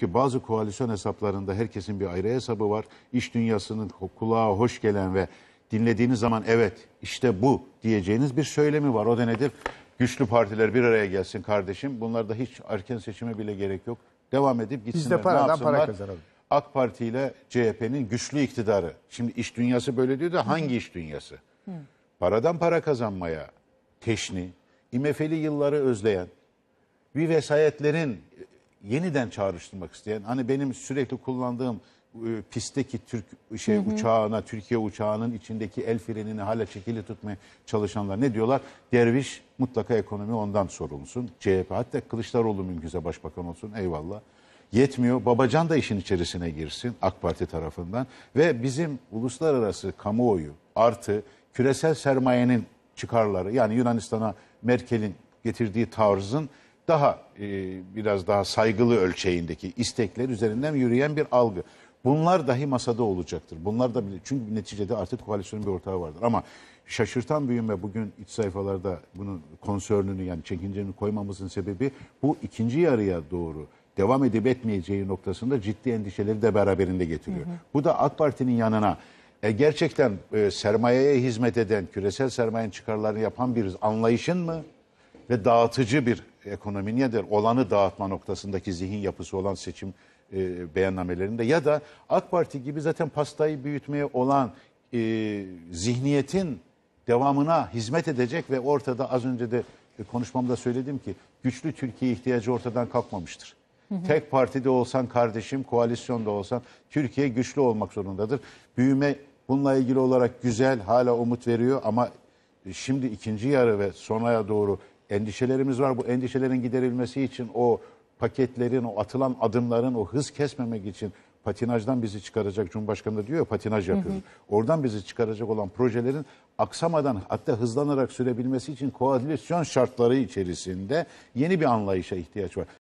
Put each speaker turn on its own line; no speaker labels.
Çünkü bazı koalisyon hesaplarında herkesin bir ayrı hesabı var. İş dünyasının kulağa hoş gelen ve dinlediğiniz zaman evet işte bu diyeceğiniz bir söylemi var. O da nedir? Güçlü partiler bir araya gelsin kardeşim. Bunlarda hiç erken seçime bile gerek yok. Devam edip gitsinler. Ne
paradan
yapsınlar?
para kazanalım.
AK Parti ile CHP'nin güçlü iktidarı. Şimdi iş dünyası böyle diyor da hangi iş dünyası? Paradan para kazanmaya teşni, IMF'li yılları özleyen, bir vesayetlerin yeniden çağrıştırmak isteyen, hani benim sürekli kullandığım e, pistteki Türk şey uçağına, Türkiye uçağının içindeki el frenini hala çekili tutmaya çalışanlar ne diyorlar? Derviş mutlaka ekonomi ondan sorumlusun. CHP hatta Kılıçdaroğlu mümkünse başbakan olsun eyvallah. Yetmiyor. Babacan da işin içerisine girsin AK Parti tarafından ve bizim uluslararası kamuoyu artı küresel sermayenin çıkarları yani Yunanistan'a Merkel'in getirdiği tarzın daha e, biraz daha saygılı ölçeğindeki istekler üzerinden yürüyen bir algı. Bunlar dahi masada olacaktır. Bunlar da çünkü neticede artık koalisyonun bir ortağı vardır. Ama şaşırtan büyüme bugün iç sayfalarda bunun konsörünü yani çekinceni koymamızın sebebi bu ikinci yarıya doğru devam edip etmeyeceği noktasında ciddi endişeleri de beraberinde getiriyor. Bu da AK Parti'nin yanına e, gerçekten e, sermayeye hizmet eden, küresel sermayenin çıkarlarını yapan bir anlayışın mı? ve dağıtıcı bir ekonominin ya da olanı dağıtma noktasındaki zihin yapısı olan seçim e, beyannamelerinde ya da AK Parti gibi zaten pastayı büyütmeye olan e, zihniyetin devamına hizmet edecek ve ortada az önce de e, konuşmamda söyledim ki güçlü Türkiye ihtiyacı ortadan kalkmamıştır. Tek partide olsan kardeşim, koalisyonda olsan Türkiye güçlü olmak zorundadır. Büyüme bununla ilgili olarak güzel, hala umut veriyor ama şimdi ikinci yarı ve sonraya doğru endişelerimiz var. Bu endişelerin giderilmesi için o paketlerin, o atılan adımların o hız kesmemek için patinajdan bizi çıkaracak Cumhurbaşkanı da diyor ya patinaj yapıyoruz. Oradan bizi çıkaracak olan projelerin aksamadan hatta hızlanarak sürebilmesi için koalisyon şartları içerisinde yeni bir anlayışa ihtiyaç var.